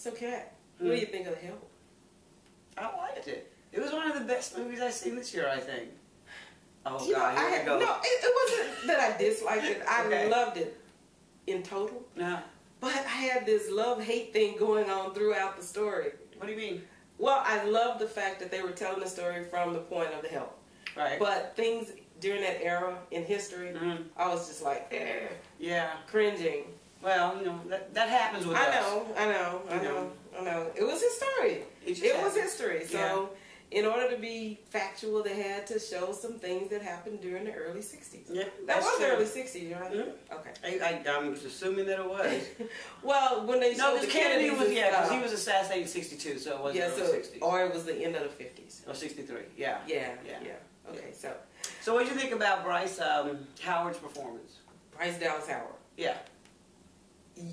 So, Catt, what do you think of the help? I liked it. It was one of the best movies I've seen this year, I think. Oh You know, God, I here had, we go. no, it, it wasn't that I disliked it. I Okay. loved it in total. No. But I had this love hate thing going on throughout the story. What do you mean? Well, I love the fact that they were telling the story from the point of the help. Right. But things during that era in history, Mhm. I was just like, eh, yeah. cringing. Well, you know that that happens with I us. know, I know, I know. I know. It was history. It It was history. So, in order to be factual, they had to show some things that happened during the early 60s. Yeah, That was the early 60s, right? Mhm. Okay. I, I, I'm assuming that it was. Well, when they no, the Kennedy Kennedys was yeah, because he was assassinated in '62, so it was yeah, the so, early '60s. or it was the end of the 50s. or '63. Yeah. Yeah, Yeah. yeah. Okay, so So, what did you think about Bryce um, Howard's performance? Bryce Dallas Howard. Yeah.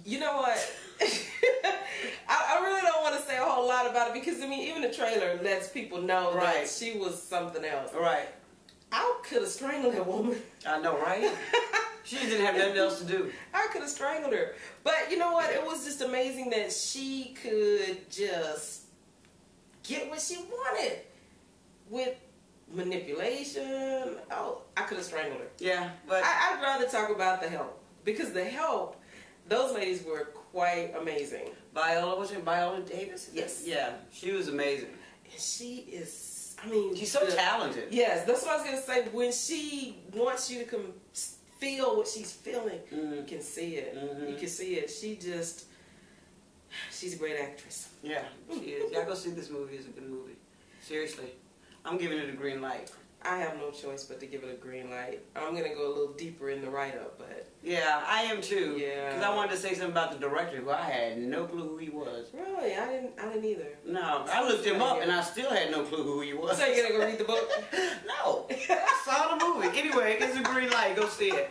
You know what? I, I really don't want to say a whole lot about it because I mean, even the trailer lets people know that she was something else. Right. I could have strangled that woman. I know, right? she didn't have nothing else to do. I could have strangled her. But you know what? It was just amazing that she could just get what she wanted with manipulation. Oh, I could have strangled her. Yeah, but I, I'd rather talk about the help because the help, those ladies were quite amazing. Viola was it Viola Davis? Yes. Yeah, she was amazing. And she is, I mean, She's so the- talented. Yes, that's what I was gonna say. When she wants you to come feel what she's feeling, Mhm. you can see it. Mhm. You can see it. She just, she's a great actress. Yeah, she is. Y'all go see this movie. It's a good movie. Seriously, I'm giving it a green light. I have no choice but to give it a green light. I'm gonna go a little deeper in the write up, but Yeah, I am too. Yeah. Because I wanted to say something about the director, who I had no clue who he was. really, I didn't. I didn't either. No, I looked him up and I still had no clue who he was. So you're gonna go read the book? no, I saw the movie. Anyway, it's a green light. Go see it.